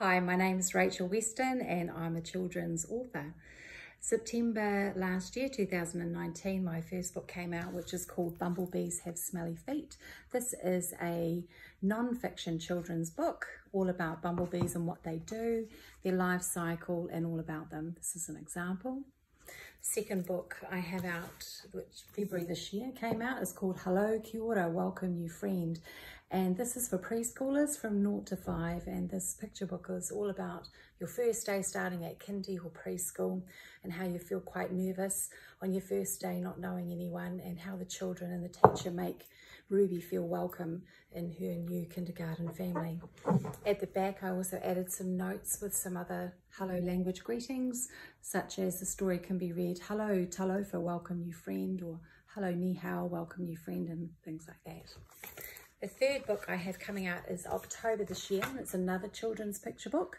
Hi, my name is Rachel Weston and I'm a children's author. September last year, 2019, my first book came out, which is called Bumblebees Have Smelly Feet. This is a non-fiction children's book, all about bumblebees and what they do, their life cycle, and all about them. This is an example. Second book I have out, which February this year came out, is called Hello Kia ora, Welcome New Friend. And this is for preschoolers from 0 to 5. And this picture book is all about your first day starting at kindy or preschool and how you feel quite nervous on your first day not knowing anyone and how the children and the teacher make Ruby feel welcome in her new kindergarten family. At the back, I also added some notes with some other hello language greetings, such as the story can be read, hello talofa, welcome new friend, or hello ni hao, welcome new friend, and things like that. The third book I have coming out is October this year. and It's another children's picture book.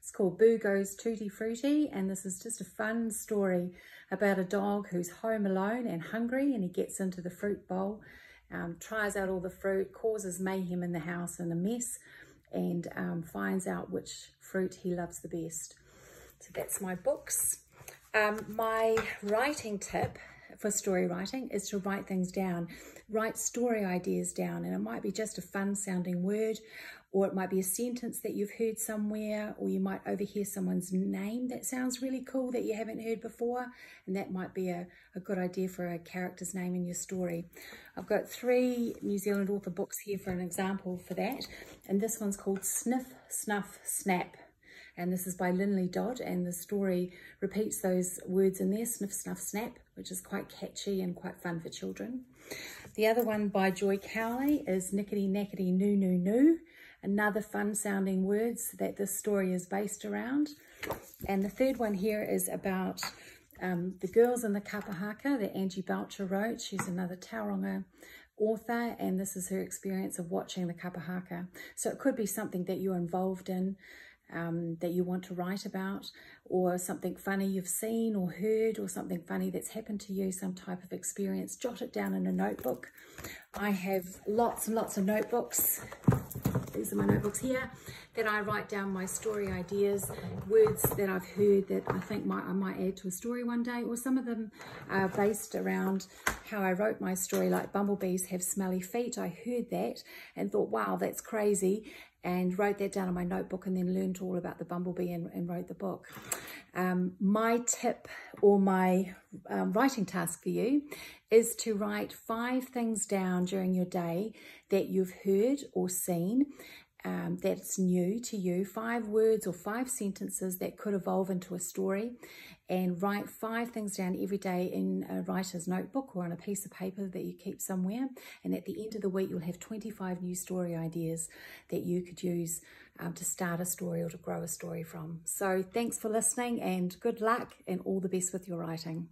It's called Boo Goes Tutti Frutti and this is just a fun story about a dog who's home alone and hungry and he gets into the fruit bowl, um, tries out all the fruit, causes mayhem in the house and a mess and um, finds out which fruit he loves the best. So that's my books. Um, my writing tip for story writing is to write things down. Write story ideas down and it might be just a fun sounding word or it might be a sentence that you've heard somewhere or you might overhear someone's name that sounds really cool that you haven't heard before and that might be a, a good idea for a character's name in your story. I've got three New Zealand author books here for an example for that and this one's called Sniff, Snuff, Snap and this is by Lynley Dodd and the story repeats those words in there, sniff, snuff, snap, which is quite catchy and quite fun for children. The other one by Joy Cowley is Nickety Nackety Noo Noo Noo, another fun sounding words that this story is based around. And the third one here is about um, The Girls in the Kapahaka that Angie Belcher wrote. She's another Tauranga author and this is her experience of watching the Kapahaka. So it could be something that you're involved in um, that you want to write about or something funny you've seen or heard or something funny that's happened to you, some type of experience, jot it down in a notebook. I have lots and lots of notebooks. These are my notebooks here that I write down my story ideas, words that I've heard that I think might, I might add to a story one day, or some of them are based around how I wrote my story, like bumblebees have smelly feet. I heard that and thought, wow, that's crazy and wrote that down in my notebook and then learned all about the bumblebee and, and wrote the book. Um, my tip or my um, writing task for you is to write five things down during your day that you've heard or seen um, that's new to you, five words or five sentences that could evolve into a story, and write five things down every day in a writer's notebook or on a piece of paper that you keep somewhere. And at the end of the week, you'll have 25 new story ideas that you could use um, to start a story or to grow a story from. So thanks for listening and good luck and all the best with your writing.